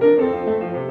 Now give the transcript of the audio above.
Música